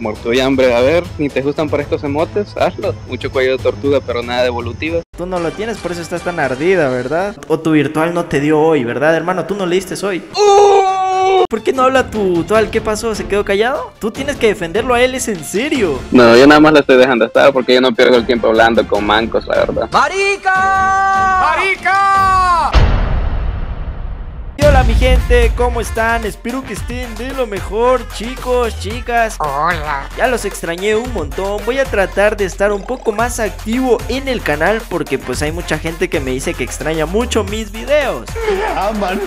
Muerto de hambre, a ver, ni te gustan para estos emotes, hazlo. Mucho cuello de tortuga, pero nada de evolutiva. Tú no lo tienes, por eso estás tan ardida, ¿verdad? O tu virtual no te dio hoy, ¿verdad, hermano? Tú no leíste hoy. ¿Por qué no habla tu virtual? ¿Qué pasó? ¿Se quedó callado? Tú tienes que defenderlo a él, es en serio. No, yo nada más lo estoy dejando estar porque yo no pierdo el tiempo hablando con mancos, la verdad. ¡Marica! ¡Marica! Mi gente, ¿cómo están? Espero que estén de lo mejor, chicos, chicas. Hola. Ya los extrañé un montón. Voy a tratar de estar un poco más activo en el canal porque pues hay mucha gente que me dice que extraña mucho mis videos. Me aman.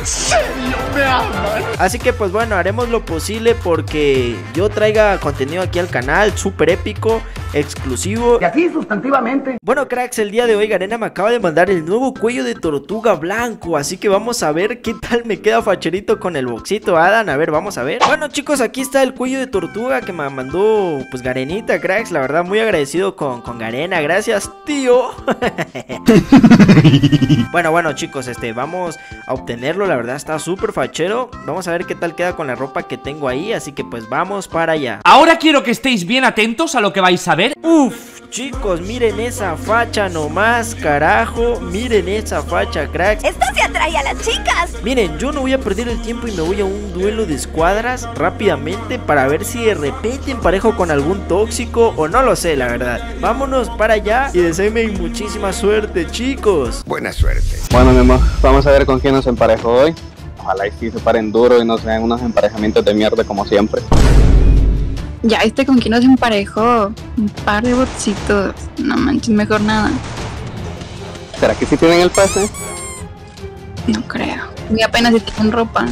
En serio, me aman. Así que pues bueno, haremos lo posible porque yo traiga contenido aquí al canal, súper épico, exclusivo. Y así sustantivamente. Bueno cracks, el día de hoy Garena me acaba de mandar el nuevo cuello de tortuga blanco, así que vamos a ver qué tal me queda facherito con el boxito, Adam, a ver, vamos a ver. Bueno chicos, aquí está el cuello de tortuga que me mandó pues Garenita, cracks, la verdad muy agradecido con, con Garena, gracias tío. bueno, bueno chicos, este, vamos a obtenerlo, la verdad está súper fachero, vamos a ver qué tal queda con la ropa que tengo ahí, así que pues vamos para allá. Ahora quiero que estéis bien atentos a lo que vais a ver. Uf, chicos, miren esa facha nomás, carajo. Miren esa facha, cracks. Esto se atrae a las chicas. Miren, yo no voy a perder el tiempo y me voy a un duelo de escuadras rápidamente para ver si de repente emparejo con algún tóxico o no lo sé, la verdad. Vámonos para allá y deseenme muchísima suerte, chicos. Buena suerte. Bueno, mi amor, vamos a ver con quién nos emparejo hoy. Ojalá y sí se paren duro y no sean unos emparejamientos de mierda como siempre. Ya este con quién nos emparejó. Un par de botcitos. No manches, mejor nada. ¿Será que sí tienen el pase? No creo. Muy apenas si tienen ropa.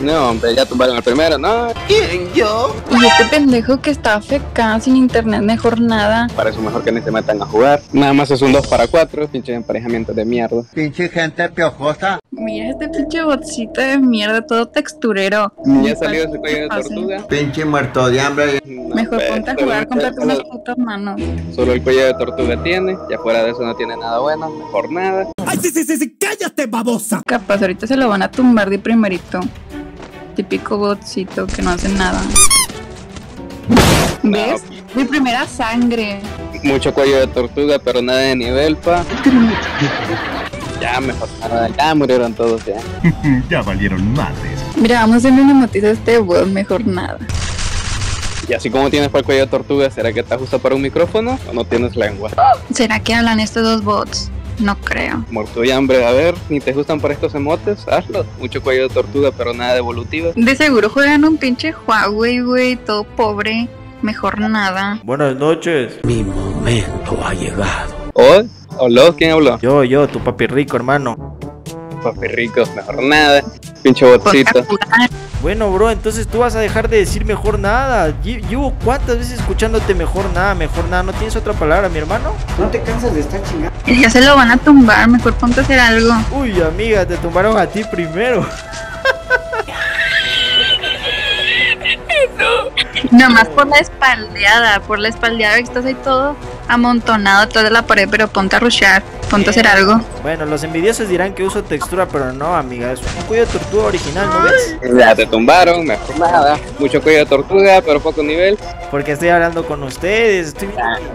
No, hombre, ya tumbaron el primero, no. Y este pendejo que está FK sin internet, mejor nada. Para eso mejor que ni se metan a jugar. Nada más es un 2 para 4, pinches emparejamientos de mierda. Pinche gente piojosa. Mira este pinche botcito de mierda, todo texturero. Ya salió ese cuello de tortuga. Pinche muerto de hambre. No, Mejor hombre, ponte a jugar, el- cómprate unas putas manos. Solo el cuello de tortuga tiene, ya fuera de eso no tiene nada bueno, mejor nada. Capaz, ahorita se lo van a tumbar de primerito. Típico botcito que no hace nada. ¿Ves? Mi primera sangre. Mucho cuello de tortuga, pero nada de nivel, pa. Ya, mejor nada, ya murieron todos ya. ya valieron madres. Mira, vamos a hacerle una noticia a este bot, mejor nada. Y así como tienes para el cuello de tortuga, ¿será que te ajusta para un micrófono o no tienes lengua? ¿Será que hablan estos dos bots? No creo. Muerto y hambre, a ver, ni te gustan para estos emotes, hazlo. Mucho cuello de tortuga, pero nada de evolutiva. De seguro juegan un pinche Huawei, güey, todo pobre. Mejor nada. Buenas noches. ¿O? ¿Hola? ¿Quién habló? Yo, yo, tu papi rico, hermano. Papi rico, mejor nada. Pinche botcito. Bueno, bro, entonces tú vas a dejar de decir mejor nada. Lle- Llevo cuántas veces escuchándote mejor nada, mejor nada. ¿No tienes otra palabra, mi hermano? ¿No te cansas de estar chingando? Ya se lo van a tumbar, mejor ponte a hacer algo. Uy, amiga, te tumbaron a ti primero. Nomás por la espaldeada, por la espaldeada que estás ahí todo amontonado atrás de la pared, pero ponte a rushar, ponte a hacer algo. Bueno, los envidiosos dirán que uso textura, pero no, amiga. Es un cuello de tortuga original, ¿no ves? Ya te tumbaron, mejor nada. Mucho cuello de tortuga, pero poco nivel. Porque estoy hablando con ustedes. Estoy...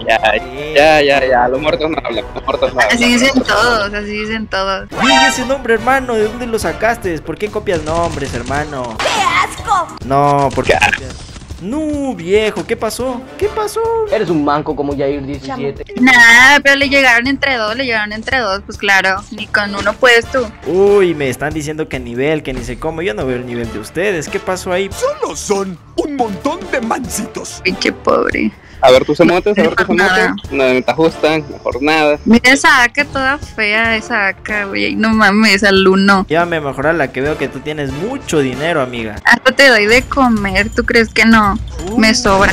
Ya, ya, ya, ya. Los muertos no hablan, los muertos no Así hablan. dicen todos, así dicen todos. Bien, ese nombre, hermano, ¿de dónde lo sacaste? ¿Por qué copias nombres, hermano? ¡Qué asco! No, ¿por qué copias? No, viejo, ¿qué pasó? ¿Qué pasó? Eres un manco como Jair 17. Nada, pero le llegaron entre dos, le llegaron entre dos, pues claro, ni con uno puedes tú. Uy, me están diciendo que nivel, que ni sé cómo. Yo no veo el nivel de ustedes. ¿Qué pasó ahí? Solo son un montón de mancitos. Pinche pobre. A ver tus emotes, a ver tus Mejor emotes. No te ajustan, mejor nada. Mira esa AK toda fea, esa AK, güey. No mames, al uno. Llévame a mejorar la que veo que tú tienes mucho dinero, amiga. Hasta te doy de comer, ¿tú crees que no? Me sobra.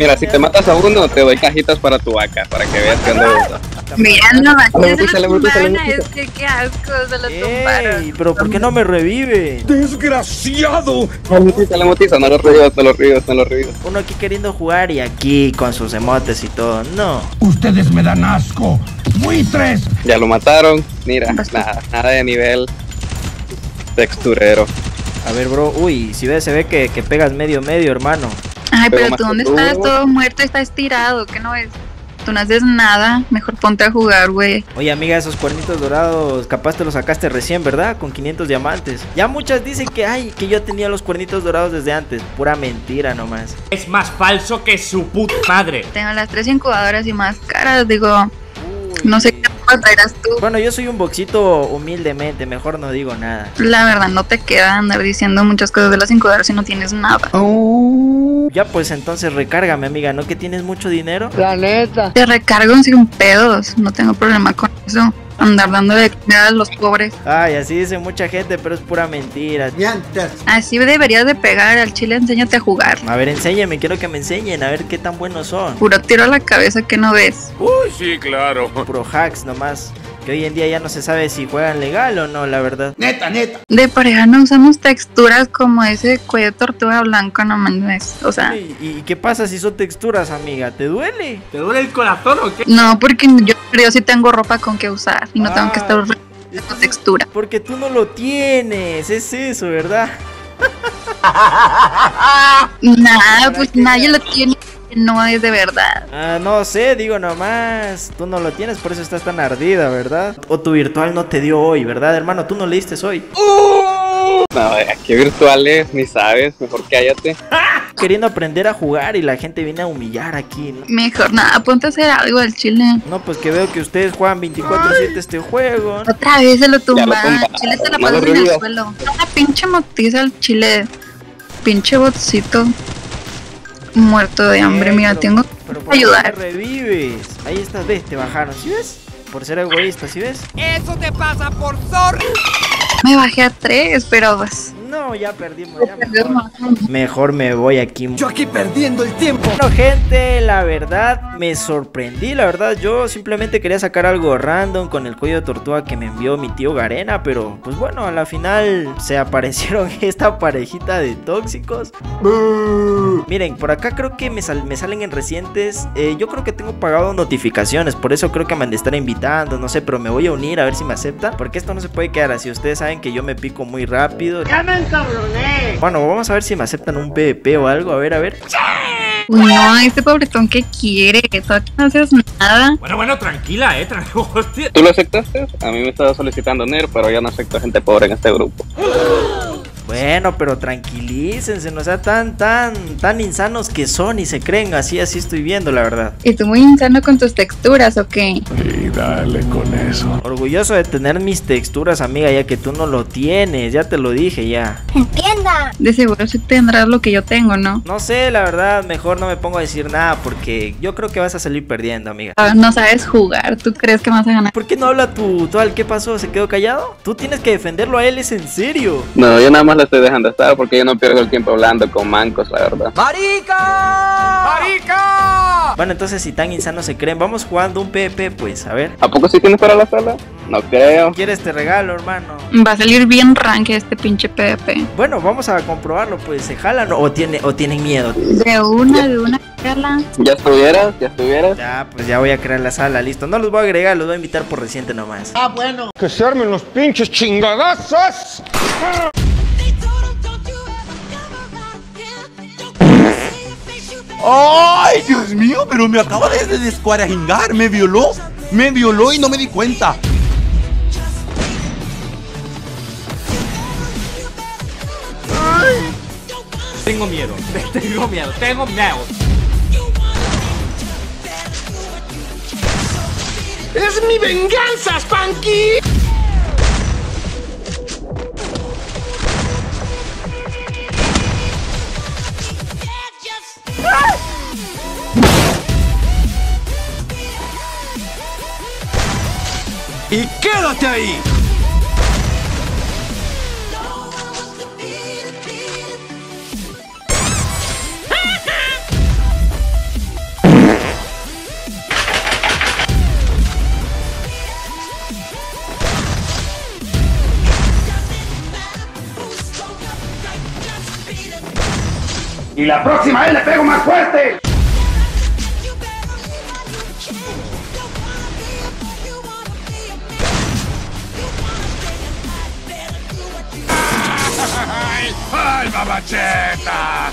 Mira, si te matas a uno, te doy cajitas para tu vaca, para que veas que ando. Mira, no metiste. este, qué asco, se lo tumbaron. Ey, pero ¿por qué no me revive? ¡Desgraciado! La motiza, la motiza, no lo ríos, no lo ríos, no lo ríos. Uno aquí queriendo jugar y aquí con sus emotes y todo. No. Ustedes me dan asco. ¡Buitres! Ya lo mataron, mira, nada, nada de nivel. Texturero. A ver, bro. Uy, si ves, se ve que, que pegas medio medio, hermano. Ay, pero tú dónde estás todo muerto, estás estirado, ¿qué no ves? Tú no haces nada, mejor ponte a jugar, güey. Oye, amiga, esos cuernitos dorados, capaz te los sacaste recién, ¿verdad? Con 500 diamantes. Ya muchas dicen que, ay, que yo tenía los cuernitos dorados desde antes. Pura mentira nomás. Es más falso que su puta madre. Tengo las tres incubadoras y más caras, digo, no sé qué traerás tú. Bueno, yo soy un boxito humildemente, mejor no digo nada. La verdad, no te queda andar diciendo muchas cosas de las incubadoras si no tienes nada. Ya pues entonces recárgame, amiga, ¿no que tienes mucho dinero? La neta. Te recargo sin pedos, no tengo problema con eso. Andar dándole comida a los pobres. Ay, así dice mucha gente, pero es pura mentira. Mientras. Así deberías de pegar al chile, enséñate a jugar. A ver, enséñame, quiero que me enseñen, a ver qué tan buenos son. Puro tiro a la cabeza que no ves. Puro hacks nomás. Que hoy en día ya no se sabe si juegan legal o no, la verdad. Neta, neta. De pareja no usamos texturas como ese cuello de tortuga blanco, no mames. O sea, ¿Y, y qué pasa si son texturas, amiga? ¿Te duele? ¿Te duele el corazón o qué? no, porque yo creo si tengo ropa con que usar y no tengo que estar Ah. usando textura. Porque tú no lo tienes, es eso, ¿verdad? Nada, pues nadie lo tiene, no es de verdad. Ah, no sé, digo nomás. Tú no lo tienes, por eso estás tan ardida, ¿verdad? O tu virtual no te dio hoy, ¿verdad, hermano? Tú no leíste hoy. No, eh, qué virtuales, ni sabes, mejor cállate. Queriendo aprender a jugar y la gente viene a humillar aquí, ¿no? Mejor nada, ponte a hacer algo al chile. No, pues que veo que ustedes juegan 24-7 este juego. Otra vez se lo tumba. Chile te la No en el suelo. Una pinche motiza al chile. Pinche botcito. Muerto de hambre. Mira, pero- tengo Pero que ¿por ayudar. te revives? Ahí estás, ves, te bajaron, ¿sí ves? Por ser egoísta, ¿sí ves? Me bajé a tres, pero pues. No, ya perdimos, ya mejor. Mejor me voy aquí. Yo aquí perdiendo el tiempo. Bueno, gente, la verdad me sorprendí, la verdad. Yo simplemente quería sacar algo random con el cuello de tortuga que me envió mi tío Garena, pero pues bueno, a la final se aparecieron esta parejita de tóxicos. Miren, por acá creo que me, sal- me salen en recientes. eh, yo creo que tengo pagado notificaciones, por eso creo que me han de estar invitando, no sé, pero me voy a unir a ver si me aceptan, porque esto no se puede quedar así. Ustedes saben que yo me pico muy rápido. Ya me encabroné. Bueno, vamos a ver si me aceptan un PvP o algo, a ver, a ver. Uy, no, este pobretón que quiere. Tú aquí no haces nada. Bueno, bueno, tranquila, eh. Tranquila. Hostia. ¿Tú lo aceptaste? A mí me estaba solicitando NER, pero yo no acepto gente pobre en este grupo. Bueno, pero tranquilícense, no sea tan, tan, tan insanos que son y se creen así, así estoy viendo, la verdad. ¿Y tú muy insano con tus texturas o qué? Y dale con eso. Orgulloso de tener mis texturas, amiga, ya que tú no lo tienes, ya te lo dije ya. Entienda. De seguro sí tendrás lo que yo tengo, ¿no? No sé, la verdad, mejor no me pongo a decir nada porque yo creo que vas a salir perdiendo, amiga. Ah, No sabes jugar. ¿Tú crees que vas a ganar? ¿Por qué no habla tu tal? ¿Qué pasó? ¿Se quedó callado? Tú tienes que defenderlo a él, es en serio. No, yo nada más la estoy dejando estar porque yo no pierdo el tiempo hablando con mancos, la verdad. Bueno, entonces si tan insanos se creen, vamos jugando un PvP, pues, a ver. ¿A poco sí tienes para la sala? No creo. ¿Quieres te regalo, hermano? Va a salir bien rank este pinche PvP. Bueno, vamos a comprobarlo, pues, ¿se jalan o, tiene, o tienen miedo? De una, de una, Carla. Ya estuvieras, ya estuvieras. Ya, pues ya voy a crear la sala, listo. No los voy a agregar, los voy a invitar por reciente nomás. Ah, bueno. Que se armen los pinches chingadazos. ¡Ay, Dios mío! Pero me acaba de descuarajingar, me violó, me violó y no me di cuenta. Tengo miedo. Tengo miedo. Tengo miedo. ¡Es mi venganza, Spanky! ¡Y quédate ahí! Y la próxima vez le pego más fuerte. ¡Ay, babacheta!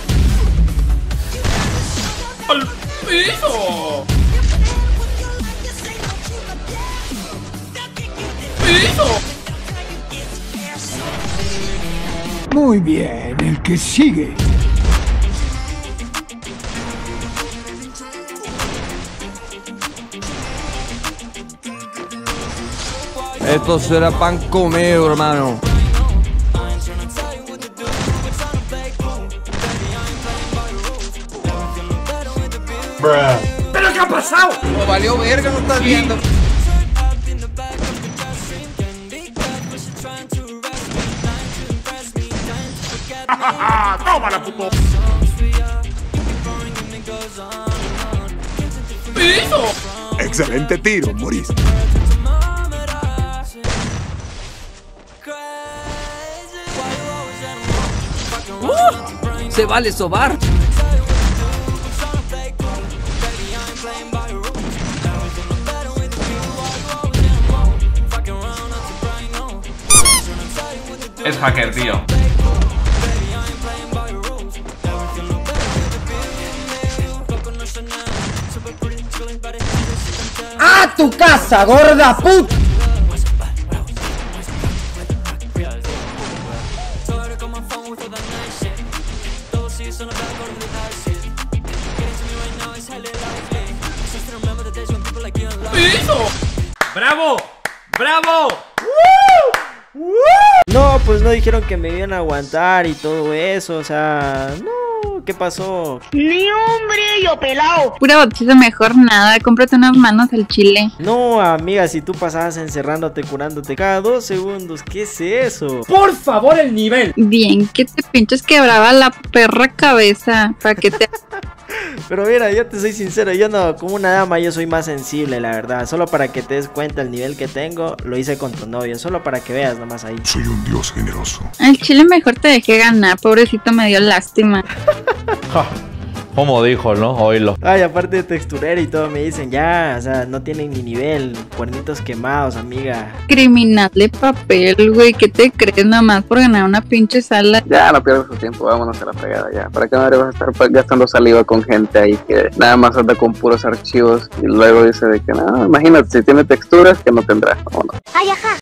Muy bien, el que sigue. Esto será pan comido, hermano. ¿Pero qué ha pasado? No valió verga, no estás viendo. ¡Tómala, puto! Excelente tiro, Maurice. Se vale sobar. Es hacker, tío. ¡A tu casa, gorda puta! ¡Bravo! ¡Bravo! No, pues no dijeron que me iban a aguantar y todo eso, o sea, no, ¿qué pasó? Ni hombre, yo pelado. Pura bautizo mejor nada. Cómprate unas manos al chile. No, amiga, si tú pasabas encerrándote, curándote cada dos segundos, ¿qué es eso? ¡Por favor, el nivel! Bien, que te pinches quebraba la perra cabeza. Para que te. Pero mira, yo te soy sincero, yo no, como una dama, yo soy más sensible, la verdad. Solo para que te des cuenta el nivel que tengo, lo hice con tu novio, solo para que veas nomás ahí. Soy un dios generoso. Al chile mejor te dejé ganar. Pobrecito me dio lástima. Como dijo, ¿no? Oílo. Ay, aparte de texturero y todo, me dicen, ya, o sea, no tienen ni nivel, cuernitos quemados, amiga. Criminal de papel, güey. ¿Qué te crees nomás por ganar una pinche sala? Ya, no pierdas tu tiempo, vámonos a la fregada ya. ¿Para qué madre vas a estar gastando saliva con gente ahí que nada más anda con puros archivos y luego dice de que no, imagínate, si tiene texturas que no tendrá. Vámonos. Ay, ajá.